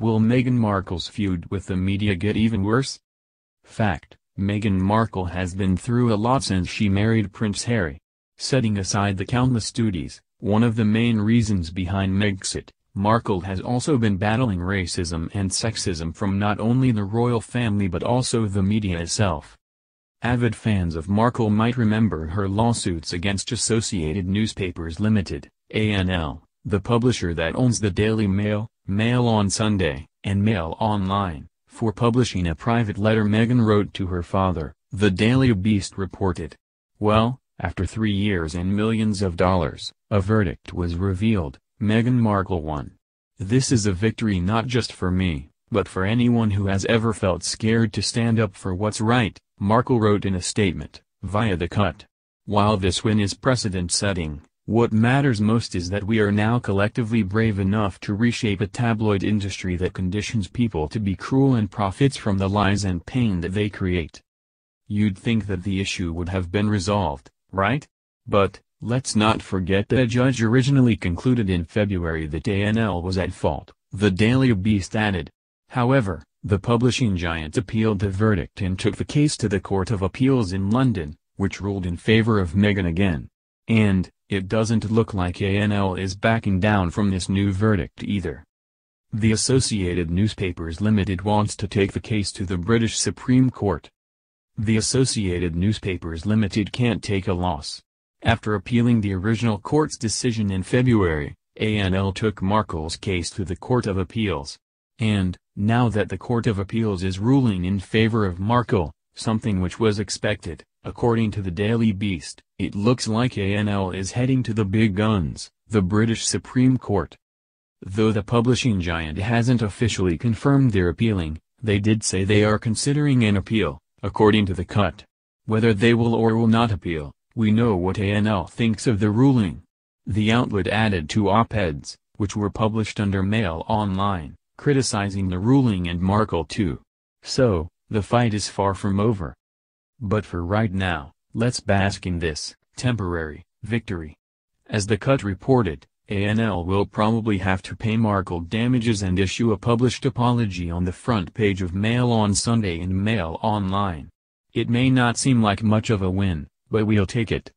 Will Meghan Markle's feud with the media get even worse? Fact, Meghan Markle has been through a lot since she married Prince Harry. Setting aside the countless duties, one of the main reasons behind Megxit, Markle has also been battling racism and sexism from not only the royal family but also the media itself. Avid fans of Markle might remember her lawsuits against Associated Newspapers Limited, ANL, the publisher that owns the Daily Mail, Mail on Sunday, and Mail Online, for publishing a private letter Meghan wrote to her father, the Daily Beast reported. Well, after three years and millions of dollars, a verdict was revealed, Meghan Markle won. This is a victory not just for me, but for anyone who has ever felt scared to stand up for what's right, Markle wrote in a statement, via The Cut. While this win is precedent-setting, what matters most is that we are now collectively brave enough to reshape a tabloid industry that conditions people to be cruel and profits from the lies and pain that they create. You'd think that the issue would have been resolved, right? But, let's not forget that a judge originally concluded in February that ANL was at fault, the Daily Beast added. However, the publishing giant appealed the verdict and took the case to the Court of Appeals in London, which ruled in favor of Meghan again. And, it doesn't look like ANL is backing down from this new verdict either. The Associated Newspapers Limited wants to take the case to the British Supreme Court. The Associated Newspapers Limited can't take a loss. After appealing the original court's decision in February, ANL took Markle's case to the Court of Appeals. And, now that the Court of Appeals is ruling in favor of Markle, something which was expected, according to the Daily Beast, it looks like ANL is heading to the big guns, the British Supreme Court. Though the publishing giant hasn't officially confirmed they're appealing, they did say they are considering an appeal, according to the cut. Whether they will or will not appeal, we know what ANL thinks of the ruling. The outlet added two op-eds, which were published under Mail Online, criticizing the ruling and Markle too. So, the fight is far from over. But for right now, let's bask in this, temporary, victory. As the cut reported, ANL will probably have to pay Markle damages and issue a published apology on the front page of Mail on Sunday and Mail Online. It may not seem like much of a win, but we'll take it.